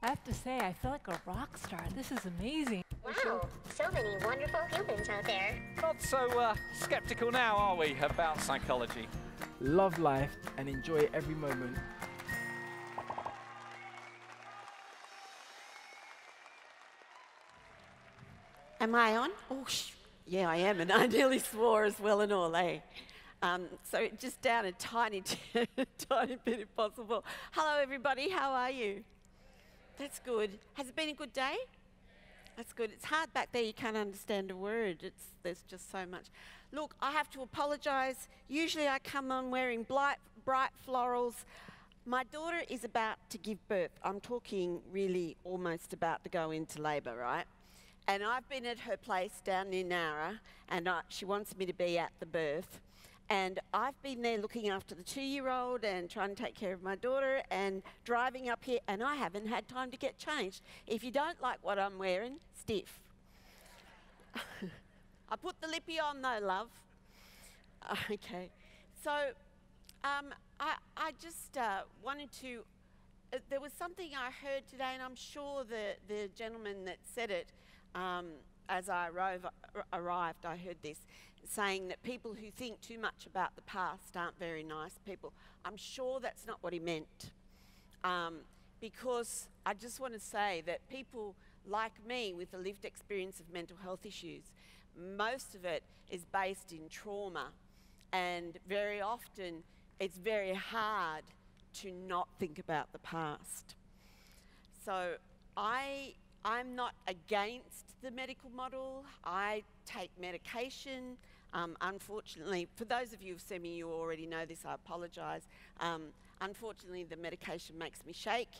I have to say, I feel like a rock star. This is amazing. Wow, so many wonderful humans out there. Not so uh, skeptical now, are we, about psychology? Love life and enjoy every moment. Am I on? Oh, sh- yeah, I am, and I nearly swore as well and all, eh? Um, so just down a tiny, tiny bit if possible. Hello, everybody. How are you? That's good. Has it been a good day? That's good. It's hard back there. You can't understand a word. It's there's just so much. Look, I have to apologise. Usually, I come on wearing bright, bright florals. My daughter is about to give birth. I'm talking really almost about to go into labour, right? And I've been at her place down near Nowra, and I, she wants me to be at the birth. And I've been there looking after the two year old and trying to take care of my daughter and driving up here, and I haven't had time to get changed. If you don't like what I'm wearing, stiff. I put the lippy on though, love. Okay. So um, I, I just uh, wanted to. Uh, there was something I heard today, and I'm sure the, the gentleman that said it, um, as I arrive, arrived, I heard this saying that people who think too much about the past aren't very nice people. I'm sure that's not what he meant. Um, because I just want to say that people like me with a lived experience of mental health issues, most of it is based in trauma. And very often it's very hard to not think about the past. So I, I'm not against the medical model. I take medication. Um, unfortunately, for those of you who've seen me, you already know this, I apologise. Um, unfortunately, the medication makes me shake.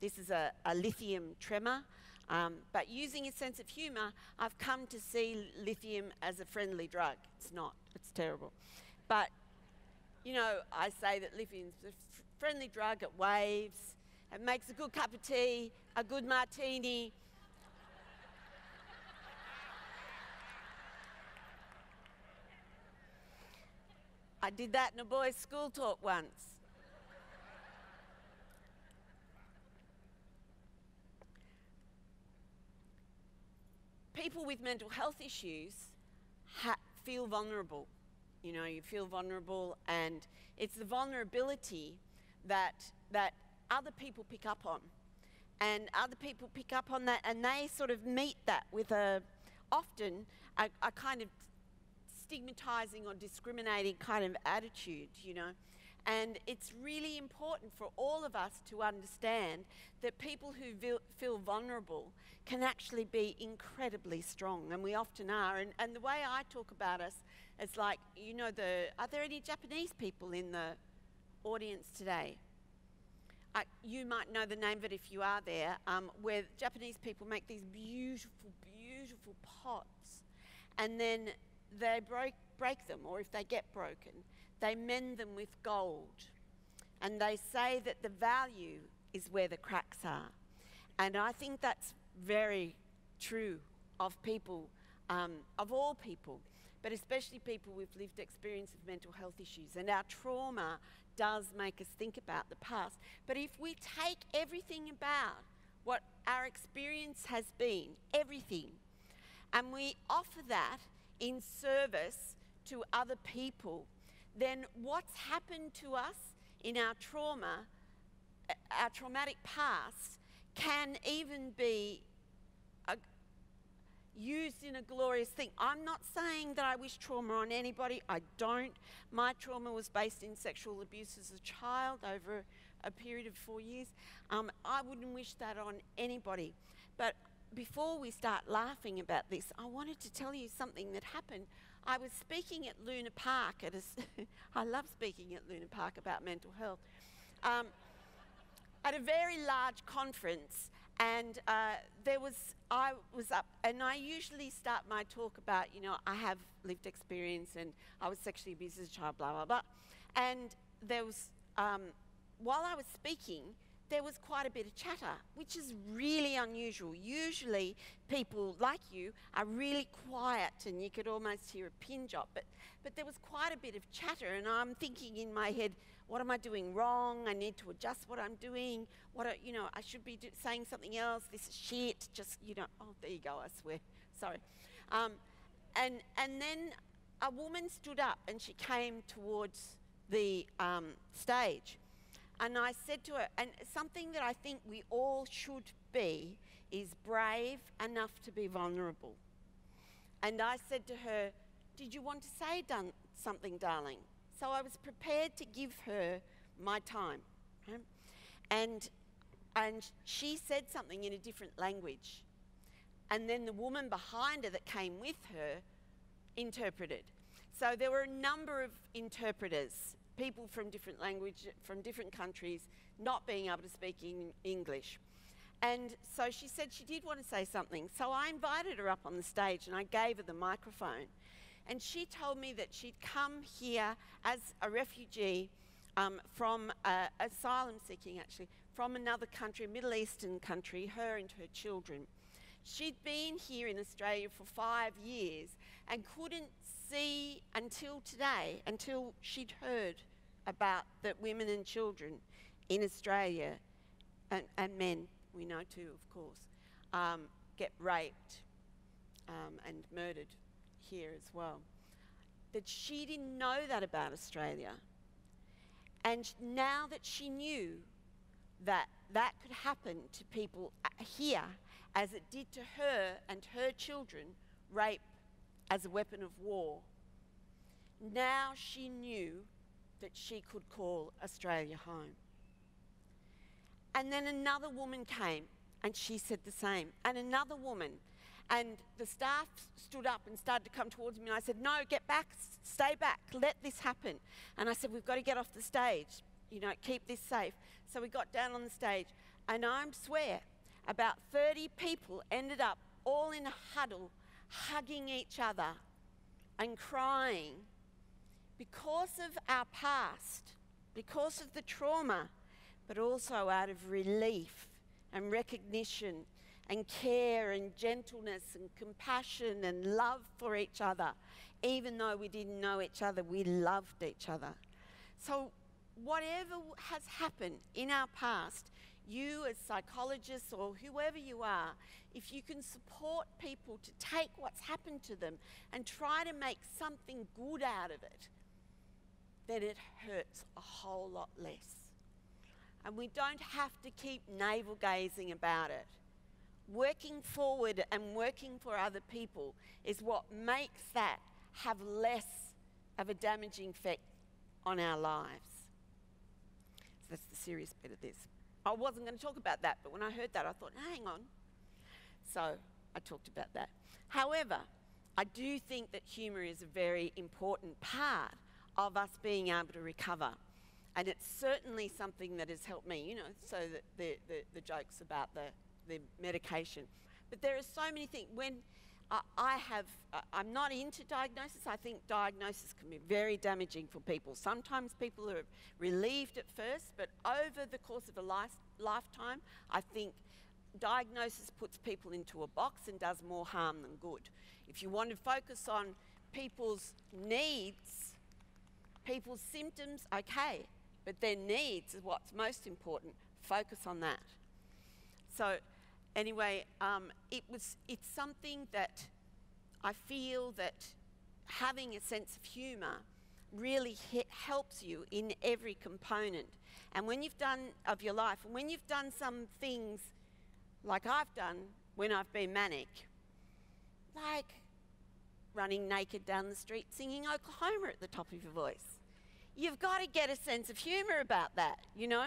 This is a, a lithium tremor. Um, but using a sense of humour, I've come to see lithium as a friendly drug. It's not, it's terrible. But, you know, I say that lithium's a friendly drug, it waves, it makes a good cup of tea, a good martini, I did that in a boys' school talk once. People with mental health issues feel vulnerable. You know, you feel vulnerable, and it's the vulnerability that, that other people pick up on. And other people pick up on that, and they sort of meet that with a often a, a kind of stigmatizing or discriminating kind of attitude, you know. And it's really important for all of us to understand that people who feel vulnerable can actually be incredibly strong, and we often are. And, and the way I talk about us is like, you know, the are there any Japanese people in the audience today? Uh, you might know the name of it if you are there, um, where Japanese people make these beautiful, beautiful pots, and then they break, break them, or if they get broken, they mend them with gold. And they say that the value is where the cracks are. And I think that's very true of people, um, of all people, but especially people with lived experience of mental health issues. And our trauma does make us think about the past. But if we take everything about what our experience has been, everything, and we offer that in service to other people, then what's happened to us in our trauma, uh, our traumatic past, can even be a, used in a glorious thing. I'm not saying that I wish trauma on anybody. I don't. My trauma was based in sexual abuse as a child over a period of four years. Um, I wouldn't wish that on anybody. But before we start laughing about this, I wanted to tell you something that happened. I was speaking at Luna Park at a, I love speaking at Luna Park about mental health, um, at a very large conference, and uh, there was I was up, and I usually start my talk about you know I have lived experience and I was sexually abused as a child, blah blah blah, and there was um, while I was speaking, there was quite a bit of chatter, which is really unusual. Usually, people like you are really quiet and you could almost hear a pin drop, but, but there was quite a bit of chatter, and I'm thinking in my head, what am I doing wrong? I need to adjust what I'm doing. What, I, you know, I should be do- saying something else. This is shit. Just, you know, oh, there you go, I swear. Sorry. Um, and, and then a woman stood up and she came towards the um, stage. And I said to her, and something that I think we all should be is brave enough to be vulnerable. And I said to her, Did you want to say done something, darling? So I was prepared to give her my time. right? And, and she said something in a different language. And then the woman behind her that came with her interpreted. So there were a number of interpreters, people from different language, from different countries, not being able to speak in English. And so she said she did want to say something. So I invited her up on the stage and I gave her the microphone. And she told me that she'd come here as a refugee um, from uh, asylum seeking, actually, from another country, a Middle Eastern country, her and her children. She'd been here in Australia for five years and couldn't see until today, until she'd heard about that women and children in Australia, and, and men, we know too, of course, um, get raped um, and murdered here as well. That she didn't know that about Australia. And now that she knew that that could happen to people uh, here, as it did to her and her children, rape as a weapon of war, now she knew that she could call Australia home. And then another woman came and she said the same. And another woman. And the staff stood up and started to come towards me. And I said, No, get back, stay back, let this happen. And I said, We've got to get off the stage, you know, keep this safe. So we got down on the stage. And I swear, about 30 people ended up all in a huddle, hugging each other and crying because of our past, because of the trauma, but also out of relief and recognition and care and gentleness and compassion and love for each other. Even though we didn't know each other, we loved each other. So, whatever has happened in our past, you as psychologists or whoever you are, if you can support people to take what's happened to them and try to make something good out of it, then it hurts a whole lot less. And we don't have to keep navel gazing about it. Working forward and working for other people is what makes that have less of a damaging effect on our lives. So that's the serious bit of this. I wasn't going to talk about that, but when I heard that, I thought, hang on. So I talked about that. However, I do think that humour is a very important part of us being able to recover. And it's certainly something that has helped me, you know, so that the, the, the jokes about the, the medication. But there are so many things. When I, have, I'm not into diagnosis, I think diagnosis can be very damaging for people. Sometimes people are relieved at first, but over the course of a life, lifetime, I think diagnosis puts people into a box and does more harm than good. If you want to focus on people's needs, people's symptoms, okay, but their needs is what's most important. Focus on that. So, anyway, um, it was. It's something that I feel that having a sense of humour really he- helps you in every component. And when you've done of your life, when you've done some things like I've done when I've been manic, like running naked down the street singing Oklahoma at the top of your voice. You've got to get a sense of humour about that, you know?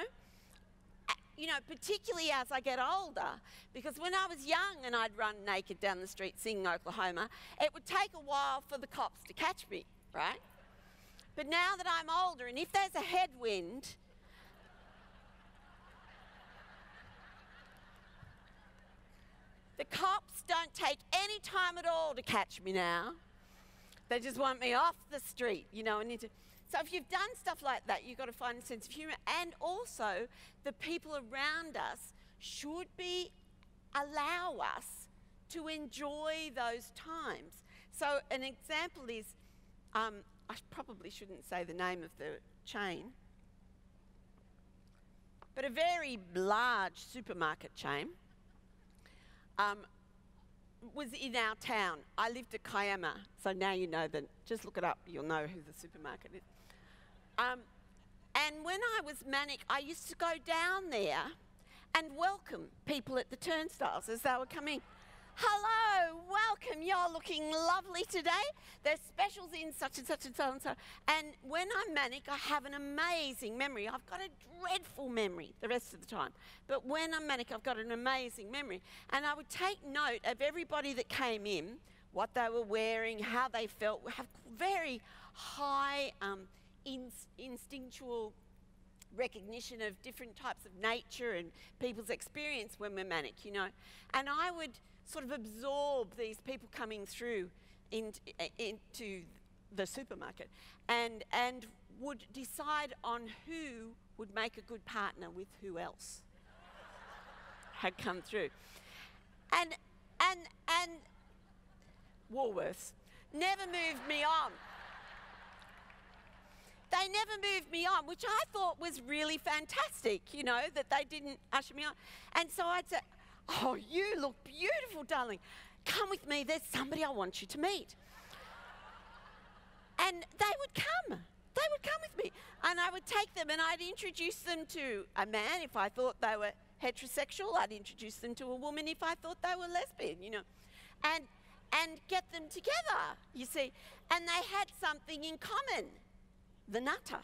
You know, particularly as I get older, because when I was young and I'd run naked down the street singing Oklahoma, it would take a while for the cops to catch me, right? But now that I'm older, and if there's a headwind, the cops don't take any time at all to catch me now. They just want me off the street, you know. And into, So if you've done stuff like that, you've got to find a sense of humour. And also, the people around us should be allow us to enjoy those times. So an example is, um, I probably shouldn't say the name of the chain, but a very large supermarket chain um, was in our town. I lived at Kiama, so now you know that. Just look it up, you'll know who the supermarket is. Um, and when I was manic, I used to go down there and welcome people at the turnstiles as they were coming. Hello, welcome. You're looking lovely today. There's specials in such and such and so and so. And when I'm manic, I have an amazing memory. I've got a dreadful memory the rest of the time. But when I'm manic, I've got an amazing memory. And I would take note of everybody that came in, what they were wearing, how they felt, have very high um, ins- instinctual recognition of different types of nature and people's experience when we're manic, you know. And I would sort of absorb these people coming through into, into the supermarket and, and would decide on who would make a good partner with who else had come through. And, and, and Woolworths never moved me on. They never moved me on, which I thought was really fantastic, you know, that they didn't usher me on. And so I'd say, Oh, you look beautiful, darling. Come with me. There's somebody I want you to meet. And they would come. They would come with me. And I would take them and I'd introduce them to a man if I thought they were heterosexual. I'd introduce them to a woman if I thought they were lesbian, you know. And and get them together, you see. And they had something in common the nutter.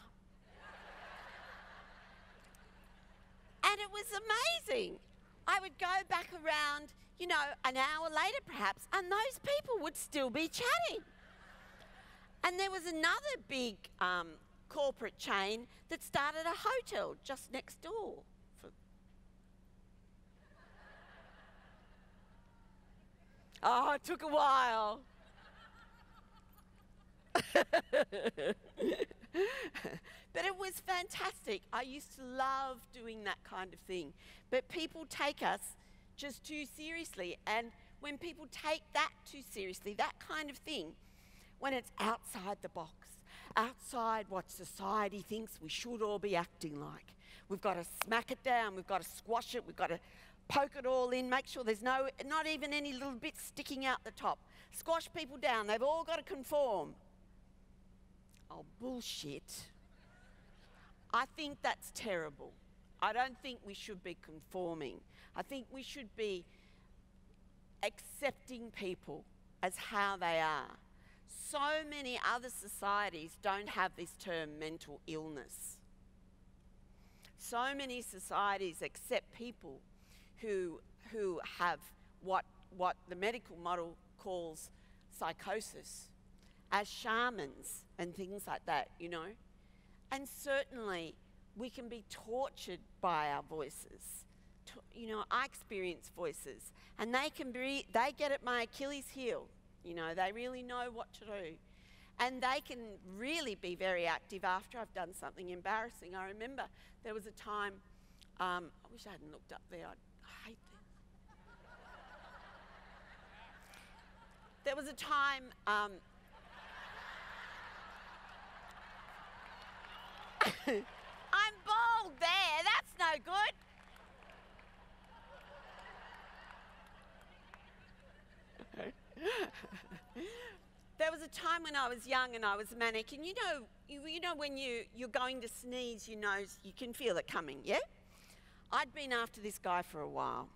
and it was amazing. I would go back around, you know, an hour later perhaps, and those people would still be chatting. And there was another big um, corporate chain that started a hotel just next door. oh, it took a while. But it was fantastic. I used to love doing that kind of thing. But people take us just too seriously. And when people take that too seriously, that kind of thing, when it's outside the box, outside what society thinks we should all be acting like, we've got to smack it down, we've got to squash it, we've got to poke it all in, make sure there's no, not even any little bits sticking out the top. Squash people down, they've all got to conform. Oh, bullshit. I think that's terrible. I don't think we should be conforming. I think we should be accepting people as how they are. So many other societies don't have this term mental illness. So many societies accept people who, who have what, what the medical model calls psychosis as shamans and things like that, you know. And certainly we can be tortured by our voices. you know, I experience voices and they can be, they get at my Achilles heel. You know, they really know what to do. And they can really be very active after I've done something embarrassing. I remember there was a time, um, I wish I hadn't looked up there, I'd hate this. there was a time um, I'm bald there. That's no good. there was a time when I was young and I was manic, and you know, you, you know when you, you're going to sneeze, you know, you can feel it coming, yeah? I'd been after this guy for a while.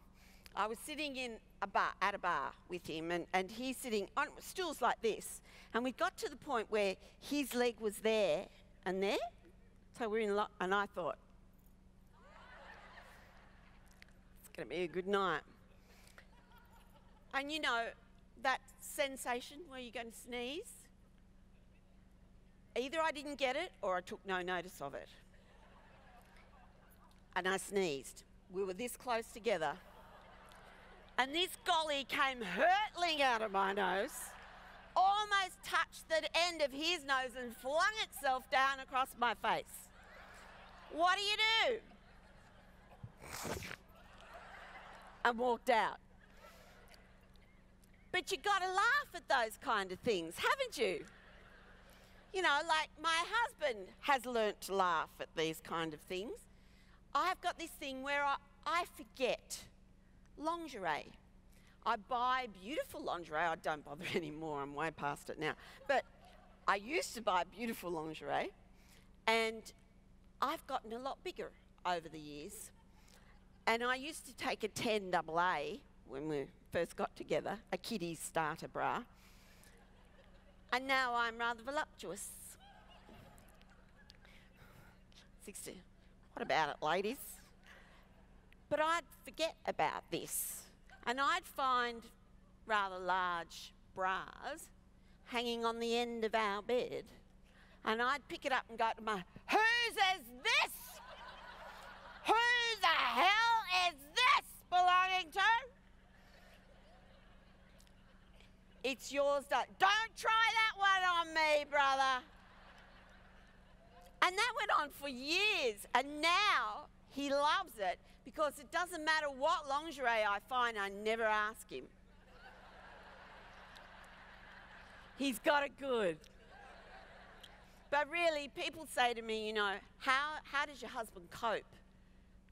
I was sitting in a bar, at a bar with him, and, and he's sitting on stools like this. And we got to the point where his leg was there and there, so we're in luck, and I thought, it's going to be a good night. And you know, that sensation where you're going to sneeze, either I didn't get it or I took no notice of it. And I sneezed. We were this close together. And this golly came hurtling out of my nose almost touched the end of his nose and flung itself down across my face. What do you do? And walked out. But you got to laugh at those kind of things, haven't you? You know, like my husband has learnt to laugh at these kind of things. I've got this thing where I, I forget lingerie. I buy beautiful lingerie. I don't bother anymore. I'm way past it now. But I used to buy beautiful lingerie, and I've gotten a lot bigger over the years. And I used to take a 10 AA when we first got together, a kiddie's starter bra. And now I'm rather voluptuous. 60. What about it, ladies? But I'd forget about this. And I'd find rather large bras hanging on the end of our bed. And I'd pick it up and go to my, whose is this? Who the hell is this belonging to? It's yours. Don't, don't try that one on me, brother. And that went on for years. And now he loves it because it doesn't matter what lingerie I find, I never ask him. He's got it good. People say to me, you know, how, how does your husband cope?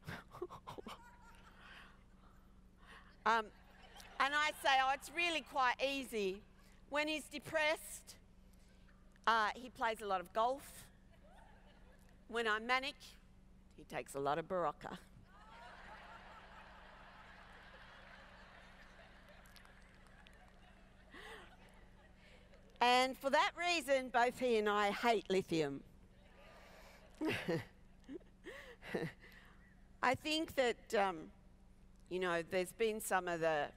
um, and I say, oh, it's really quite easy. When he's depressed, uh, he plays a lot of golf. When I'm manic, he takes a lot of Berocca. and for that reason, both he and I hate lithium. I think that, um, you know, there's been some of the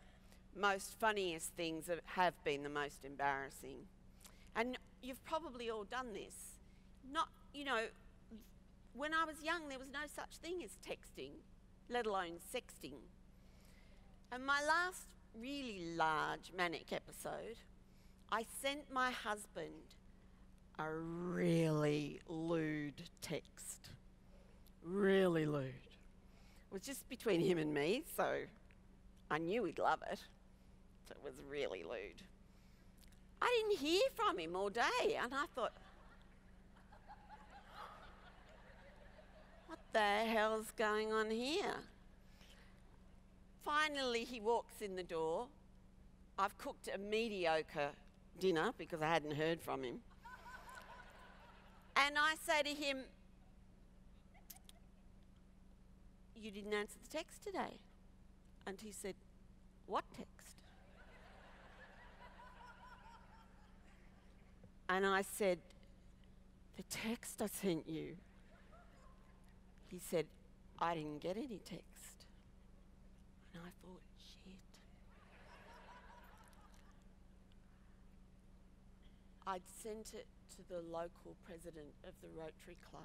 most funniest things that have been the most embarrassing. And you've probably all done this. Not, you know, when I was young, there was no such thing as texting, let alone sexting. And my last really large manic episode, I sent my husband a really lewd text. Really lewd. It was just between him and me, so I knew he'd love it. So it was really lewd. I didn't hear from him all day, and I thought, what the hell's going on here? Finally, he walks in the door. I've cooked a mediocre dinner because I hadn't heard from him. And I say to him, You didn't answer the text today. And he said, What text? And I said, The text I sent you. He said, I didn't get any text. And I thought, shit. I'd sent it to the local president of the Rotary Club.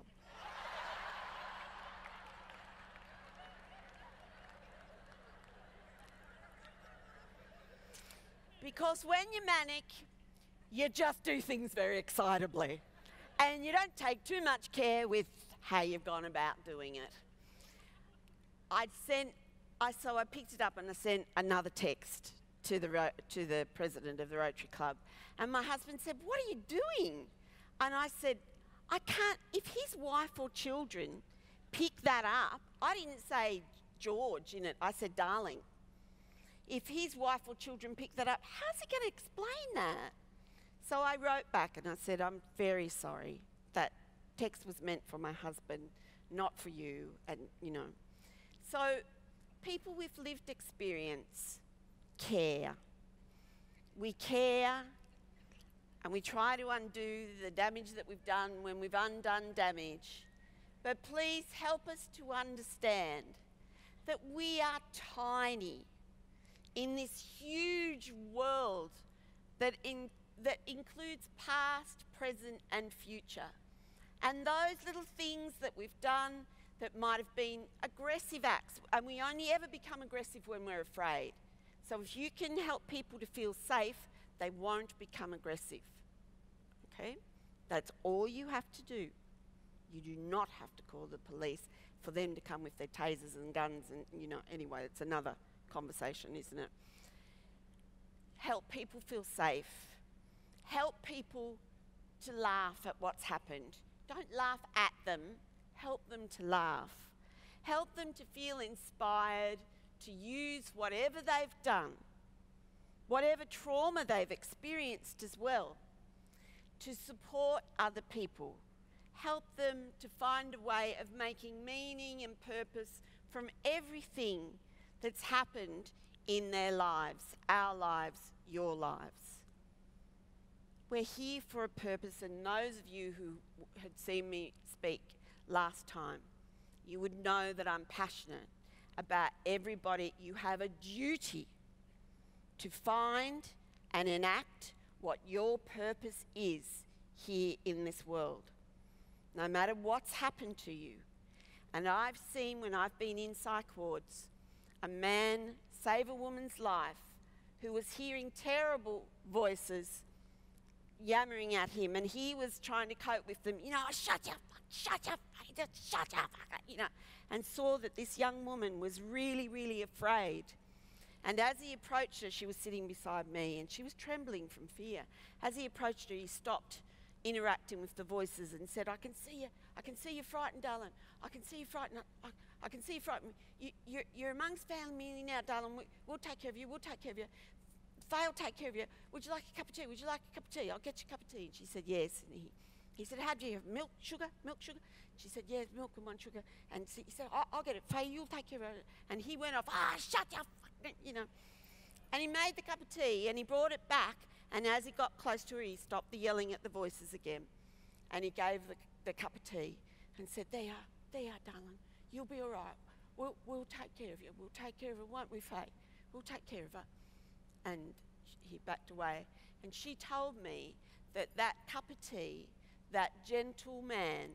Because when you're manic, you just do things very excitably. And you don't take too much care with how you've gone about doing it. I'd sent, I, so I picked it up and I sent another text to the, to the president of the Rotary Club. And my husband said, What are you doing? And I said, I can't, if his wife or children pick that up, I didn't say George in it, I said darling. If his wife or children pick that up, how's he going to explain that? So I wrote back and I said, I'm very sorry. That text was meant for my husband, not for you. And, you know. So people with lived experience care. We care and we try to undo the damage that we've done when we've undone damage. But please help us to understand that we are tiny in this huge world that, in, that includes past, present, and future. And those little things that we've done that might have been aggressive acts, and we only ever become aggressive when we're afraid. So if you can help people to feel safe, they won't become aggressive. Okay? That's all you have to do. You do not have to call the police for them to come with their tasers and guns and you know anyway it's another conversation isn't it? Help people feel safe. Help people to laugh at what's happened. Don't laugh at them. Help them to laugh. Help them to feel inspired to use whatever they've done whatever trauma they've experienced as well to support other people help them to find a way of making meaning and purpose from everything that's happened in their lives, our lives, your lives. We're here for a purpose, and those of you who had seen me speak last time, you would know that I'm passionate about everybody. You have a duty to find and enact what your purpose is here in this world no matter what's happened to you. And I've seen when I've been in psych wards a man save a woman's life who was hearing terrible voices yammering at him, and he was trying to cope with them. You know, shut up, shut up, shut up, you know, and saw that this young woman was really, really afraid. And as he approached her, she was sitting beside me, and she was trembling from fear. As he approached her, he stopped interacting with the voices and said, I can see you. I can see you frightened, darling. I can see you frightened. I, I can see you frightened. You, you're, you're amongst family now, darling. We, will take care of you. We'll take care of you. Will take care of you. Would you like a cup of tea? Would you like a cup of tea? I'll get you a cup of tea. And she said, yes. And he, he said, how do you have milk, sugar, milk, sugar? She said, yes, milk and one sugar. And he said, I'll, I'll get it. Fay, you'll take care of it. And he went off, ah, shut up, you know. And he made the cup of tea and he brought it back and as he got close to her, he stopped the yelling at the voices again. And he gave the, the cup of tea and said, There, there, darling, you'll be all right. We'll, we'll take care of you. We'll take care of her, won't we, Fay? We'll take care of her. And he backed away. And she told me that that cup of tea, that gentle man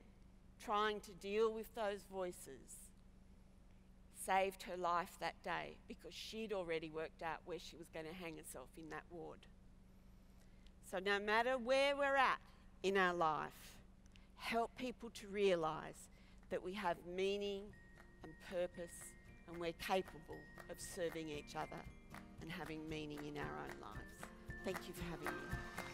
trying to deal with those voices, saved her life that day because she'd already worked out where she was going to hang herself in that ward. So, no matter where we're at in our life, help people to realize that we have meaning and purpose and we're capable of serving each other and having meaning in our own lives. Thank you for having me.